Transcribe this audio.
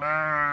man.